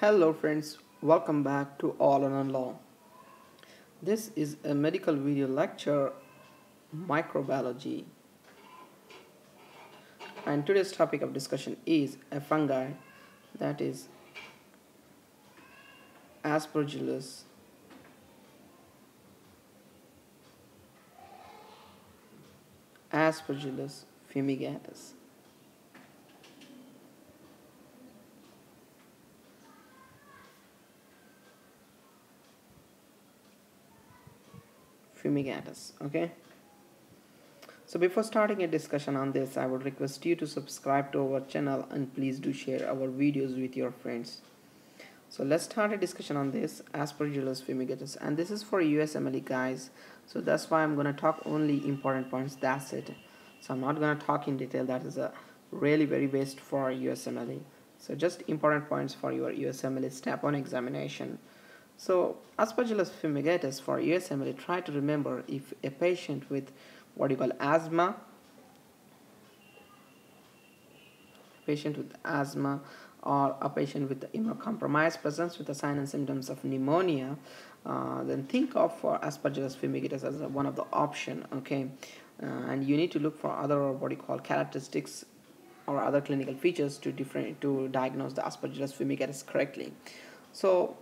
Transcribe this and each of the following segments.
Hello friends, welcome back to All on Law. This is a medical video lecture microbiology. And today's topic of discussion is a fungi that is aspergillus. Aspergillus fumigatus fumigatus okay? So before starting a discussion on this i would request you to subscribe to our channel and please do share our videos with your friends. So let's start a discussion on this aspergillus fumigatus. And this is for usmle guys. So that's why i'm to talk only important points. That's it. So i'm not to talk in detail. That is a really very best for usmle so just important points for your usmle step on examination so Aspergillus fumigatus for USMLE, try to remember if a patient with what you call asthma, patient with asthma or a patient with immunocompromised presents with the signs and symptoms of pneumonia, uh, then think of for Aspergillus fumigatus as one of the option, okay? Uh, and you need to look for other what you call characteristics or other clinical features to different to diagnose the Aspergillus fumigatus correctly. So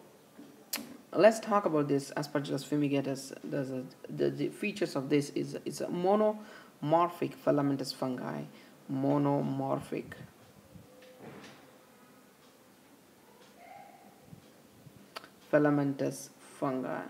let's talk about this aspergillus fumigatus. The, the, the features of this is is a monomorphic filamentous fungi. Monomorphic. Filamentous fungi.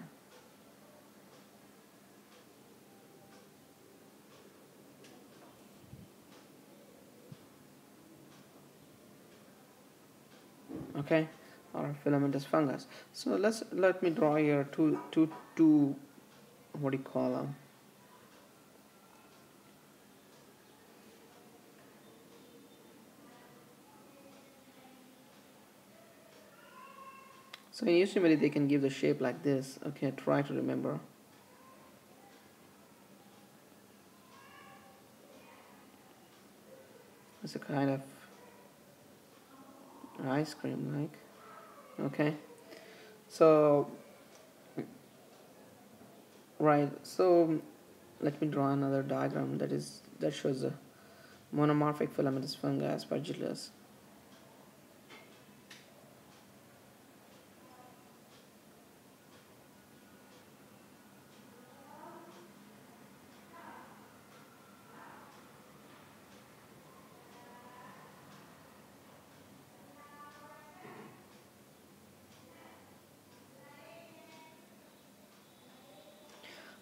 Okay or filamentous fungus. So let's let me draw here two two two what do you call them so in usually they can give the shape like this. Okay try to remember. It's a kind of ice cream like okay. So right. So let me draw another diagram that is that shows a monomorphic filamentous fungi aspergillus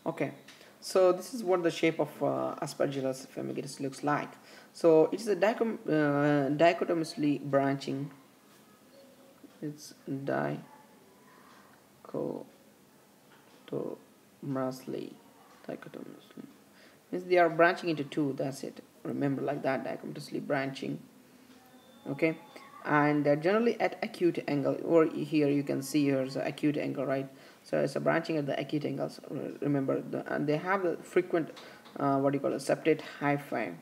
okay. So this is what the shape of uh, aspergillus fumigatus looks like. So it's a dicom uh, dichotomously branching. It's dichotomously dichotomously. Means they are branching into two that's it. Remember like that dichotomously branching. Okay? And they're generally at acute angle. Or here you can see here's acute angle right so it's a branching at the acute angles remember the, and they have the frequent uh, what do you call a septate hyphae.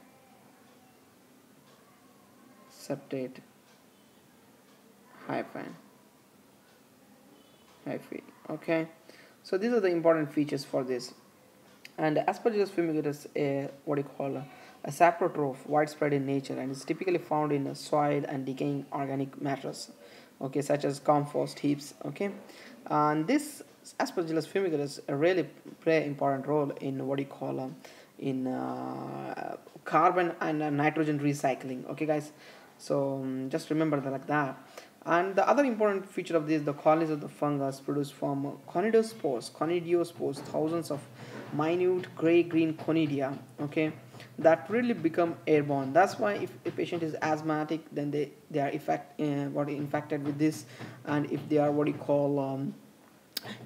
Septate hyphae. Hyphae okay? So these are the important features for this. And aspergillus fumigatus a what do you call a, a saprotroph widespread in nature and is typically found in soil and decaying organic matters okay such as compost heaps okay? And this Aspergillus fumigatus really play important role in what you call um, in uh, carbon and uh, nitrogen recycling okay guys? So um, just remember that like that. And the other important feature of this the colonies of the fungus produce from conidiophores conidiophores thousands of minute gray green conidia okay? That really become airborne. That's why if a patient is asthmatic then they they are effect uh, what infected with this and if they are what you call um,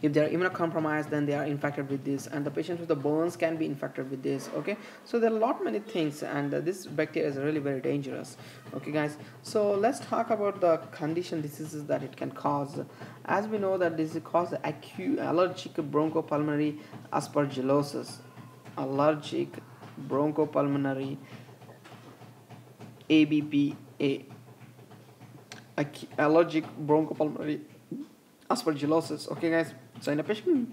if they are immunocompromised then they are infected with this. And the patients with the burns can be infected with this okay? So there are a lot many things and uh, this bacteria is really very dangerous okay guys? So let's talk about the condition diseases that it can cause. As we know that this is cause acute allergic bronchopulmonary aspergillosis. Allergic bronchopulmonary ABPA allergic bronchopulmonary aspergillosis okay guys so in a patient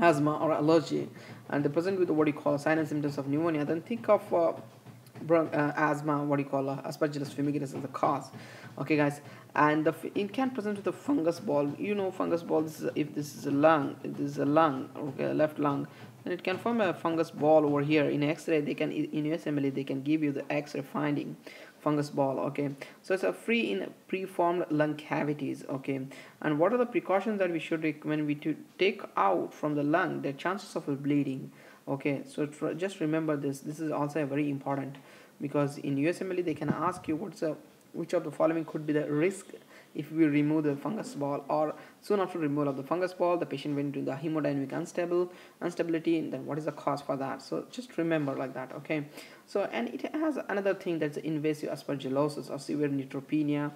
asthma or allergy and they present with what you call signs and symptoms of pneumonia then think of uh, uh, asthma what do you call uh, aspergillus fumigatus as the cause. Okay guys. And the, it can present with a fungus ball. You know fungus ball this is, if this is a lung if this is a lung okay left lung then it can form a fungus ball over here. In x-ray they can in USMLE they can give you the x-ray finding fungus ball okay? So it's a free in preformed lung cavities okay? And what are the precautions that we should when we to take out from the lung? The chances of a bleeding okay so just remember this this is also very important because in USMLE they can ask you what's the which of the following could be the risk if we remove the fungus ball or soon after removal of the fungus ball the patient went into the hemodynamic unstable instability and then what is the cause for that? So just remember like that okay? So and it has another thing that's invasive aspergillosis or severe neutropenia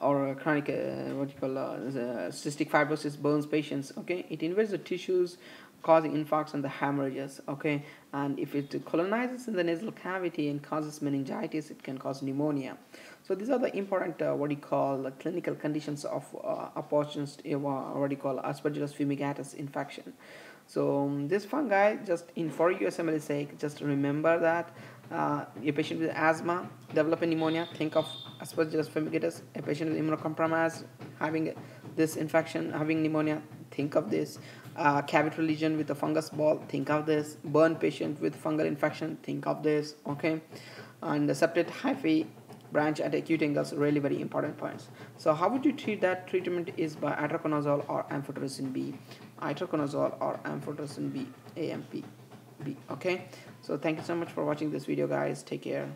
or chronic uh, what you call uh, cystic fibrosis burns patients okay? It invades the tissues causing infarcts and the hemorrhages okay? And if it colonizes in the nasal cavity and causes meningitis it can cause pneumonia. So these are the important uh, what you call the clinical conditions of uh, opportunist uh, what you call aspergillus fumigatus infection. So um, this fungi just in for USMLE sake just remember that uh, a patient with asthma developing pneumonia think of aspergillus fumigatus a patient with immunocompromised having this infection having pneumonia think of this. Uh, lesion with a fungus ball think of this. Burn patient with fungal infection think of this okay? And the septate hyphae branch at acute angles really very important points. So how would you treat that treatment is by itraconazole or amphotericin b. Itraconazole or amphotericin b amp b okay? So thank you so much for watching this video guys. Take care